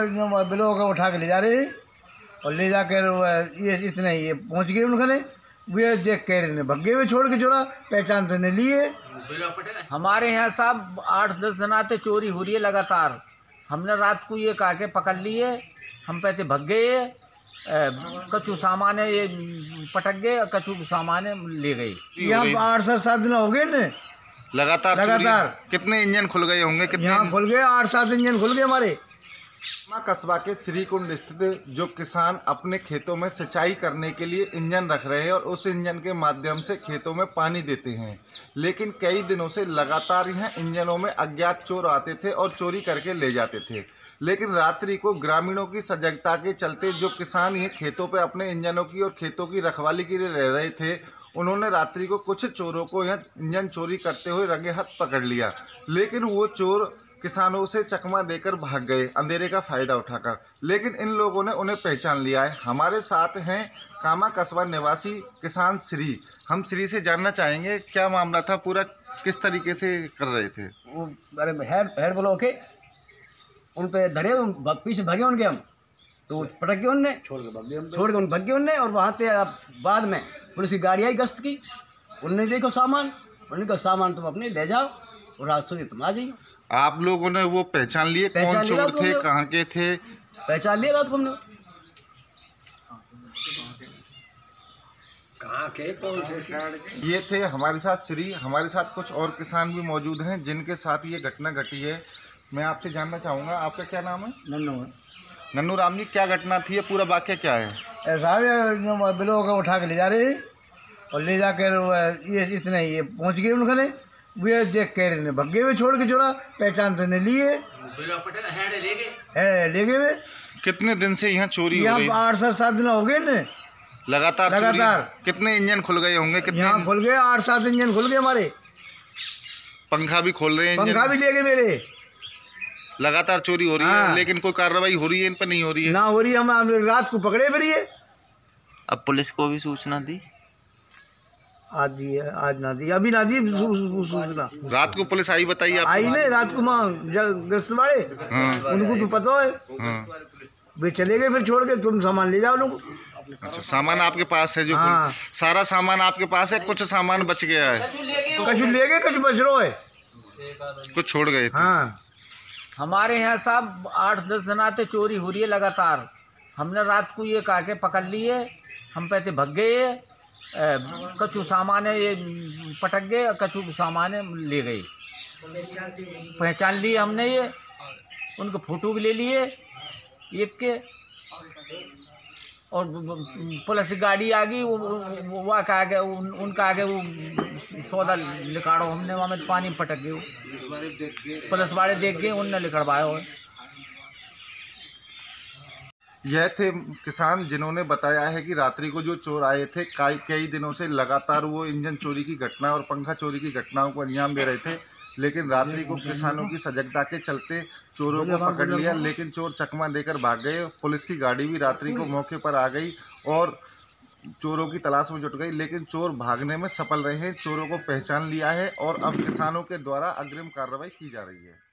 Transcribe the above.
Below को उठा के ले जा रहे और ले जाकर ये इतने ये पहुँच गए उनखने वे देख के ने भगे हुए छोड़ के छोड़ा पहचान तो नहीं लिए हमारे यहाँ साहब आठ दस दिन आते चोरी हो रही है लगातार। हमने रात को ये कहा के पकड़ लिए हम पैसे भग गए कछु सामान है ये पटक गए और कछु सामान है ले गए। यहाँ आठ सात सात दिन हो गए ने लगातार लगातार। कितने इंजन खुल गए होंगे कितने यहाँ खुल गए आठ सात इंजन खुल गए हमारे। माँ कस्बा के श्रीकुंड स्थित जो किसान अपने खेतों में सिंचाई करने के लिए इंजन रख रहे हैं और उस इंजन के माध्यम से खेतों में पानी देते हैं। लेकिन कई दिनों से लगातार यहाँ इंजनों में अज्ञात चोर आते थे और चोरी करके ले जाते थे। लेकिन रात्रि को ग्रामीणों की सजगता के चलते जो किसान ये खेतों पर अपने इंजनों की और खेतों की रखवाली के लिए रह रहे थे, उन्होंने रात्रि को कुछ चोरों को यहाँ इंजन चोरी करते हुए रंगे हाथ पकड़ लिया। लेकिन वो चोर किसानों से चकमा देकर भाग गए अंधेरे का फ़ायदा उठाकर। लेकिन इन लोगों ने उन्हें पहचान लिया है। हमारे साथ हैं कामा कस्बा निवासी किसान श्री। हम श्री से जानना चाहेंगे क्या मामला था? पूरा किस तरीके से कर रहे थे? वो अरे हेड हेड बोलो ओके उन पे धरे पीछे भगे उनके हम। तो पटक के उनने छोड़ के भगे छोड़ के उन भगे उनने और वहाँ पे बाद में पुलिस की गाड़ी आई गश्त की। उनने देखो सामान उन्होंने कहा सामान तुम अपने ले जाओ और रात सुबह तुम आ जाइए आप लोगों ने वो पहचान लिए कौन चोर थे कहाँ के थे? पहचान लिया रात को हमने? ये थे हमारे साथ श्री हमारे साथ कुछ और किसान भी मौजूद हैं जिनके साथ ये घटना घटी है। मैं आपसे जानना चाहूँगा आपका क्या नाम है? नन्नू। नन्नू राम जी क्या घटना थी? ये पूरा वाक्य क्या है? ऐसा बिलो उठा के ले जा रहे और ले जाकर ये इतने ये पहुँच गए उनखने वे देख के ने भगे हुए छोड़ के छोड़ा पहचान तो नहीं लिए है, ले गए। वे। कितने दिन से यहाँ चोरी हो यहाँ रही आठ से सात दिन हो गए ने लगातार लगातार। कितने इंजन खुल गए होंगे? कितने यहाँ खुल गए आठ सात इंजन खुल गए हमारे। पंखा भी खोल रहे हैं पंखा भी ले गए मेरे। लगातार चोरी हो रही है हाँ। लेकिन कोई कार्रवाई हो रही है? इन पर नहीं हो रही है? ना हो रही हम हम रात को पकड़े फिर ये अब पुलिस को भी सूचना दी। आज दी है आज ना दी अभी ना दी सूचना रात को पुलिस आई बताइए आप आई ने रात को माँ गश्त वाले हाँ। उनको तो पता है। हाँ। वे चले गए फिर छोड़ के तुम सामान ले जाओ लोग। अच्छा सामान आपके पास है जो हाँ। सारा सामान आपके पास है कुछ सामान बच गया है? कछु ले गए कुछ बच रहो है। कुछ छोड़ गए हाँ। हमारे यहाँ साहब आठ दस दिन आते चोरी हो रही है लगातार। हमने रात को ये कहा के पकड़ लिए हम पैसे भग गए। कछु सामान ये पटक गए और कछु सामान ले गए। पहचान लिए हमने ये उनके फ़ोटो भी ले लिए एक के और पुलिस गाड़ी आ गई वो वो- वो का आगे उन, उनका आगे वो सौदा लिकाड़ो हमने वहाँ में पानी में पटक गए पुलिस वाले देख गए उनने लिखड़वाया हो यह थे किसान जिन्होंने बताया है कि रात्रि को जो चोर आए थे, कई कई दिनों से लगातार वो इंजन चोरी की घटना और पंखा चोरी की घटनाओं को अंजाम दे रहे थे। लेकिन रात्रि को किसानों की सजगता के चलते चोरों को पकड़ लिया, लेकिन चोर चकमा देकर भाग गए। पुलिस की गाड़ी भी रात्रि को मौके पर आ गई और चोरों की तलाश में जुट गई, लेकिन चोर भागने में सफल रहे चोरों को पहचान लिया है और अब किसानों के द्वारा अग्रिम कार्रवाई की जा रही है।